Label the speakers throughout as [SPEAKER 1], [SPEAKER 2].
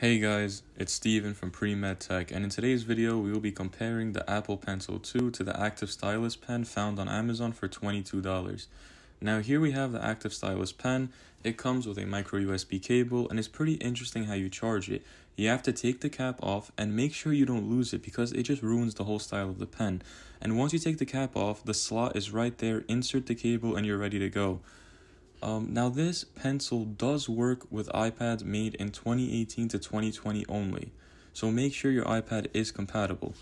[SPEAKER 1] Hey guys, it's Steven from Premed Tech, and in today's video we will be comparing the Apple Pencil 2 to the Active Stylus pen found on Amazon for $22. Now here we have the Active Stylus pen, it comes with a micro USB cable and it's pretty interesting how you charge it. You have to take the cap off and make sure you don't lose it because it just ruins the whole style of the pen. And once you take the cap off, the slot is right there, insert the cable and you're ready to go. Um, now, this pencil does work with iPads made in 2018 to 2020 only, so make sure your iPad is compatible.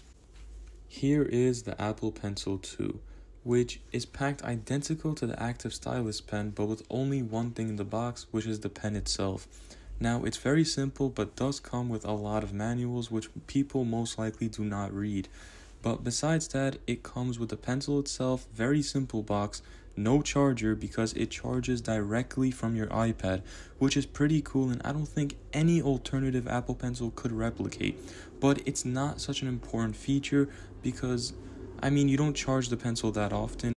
[SPEAKER 1] Here is the Apple Pencil 2, which is packed identical to the Active Stylus pen but with only one thing in the box, which is the pen itself. Now, it's very simple but does come with a lot of manuals which people most likely do not read. But besides that, it comes with the pencil itself, very simple box, no charger because it charges directly from your iPad, which is pretty cool and I don't think any alternative Apple Pencil could replicate. But it's not such an important feature because I mean, you don't charge the pencil that often.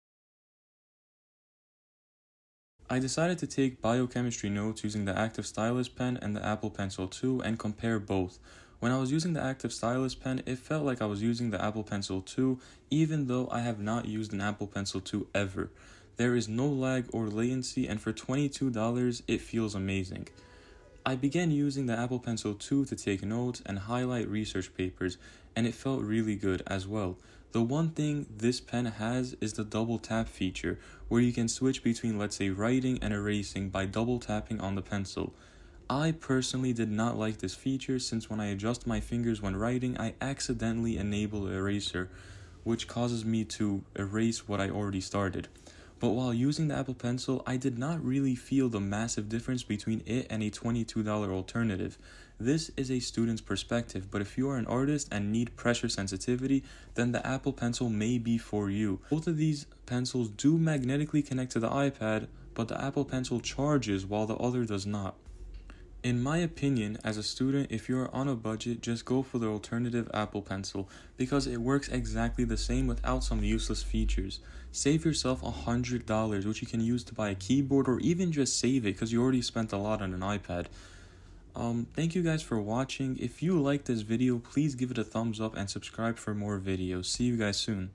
[SPEAKER 1] I decided to take biochemistry notes using the Active Stylus pen and the Apple Pencil 2 and compare both. When I was using the Active Stylus pen, it felt like I was using the Apple Pencil 2, even though I have not used an Apple Pencil 2 ever. There is no lag or latency, and for $22, it feels amazing. I began using the Apple Pencil 2 to take notes and highlight research papers, and it felt really good as well. The one thing this pen has is the double tap feature, where you can switch between, let's say, writing and erasing by double tapping on the pencil. I personally did not like this feature since when I adjust my fingers when writing, I accidentally enable eraser, which causes me to erase what I already started. But while using the Apple Pencil, I did not really feel the massive difference between it and a $22 alternative. This is a student's perspective, but if you are an artist and need pressure sensitivity, then the Apple Pencil may be for you. Both of these pencils do magnetically connect to the iPad, but the Apple Pencil charges while the other does not. In my opinion, as a student, if you're on a budget, just go for the alternative Apple Pencil because it works exactly the same without some useless features. Save yourself a $100, which you can use to buy a keyboard or even just save it because you already spent a lot on an iPad. Um, thank you guys for watching. If you like this video, please give it a thumbs up and subscribe for more videos. See you guys soon.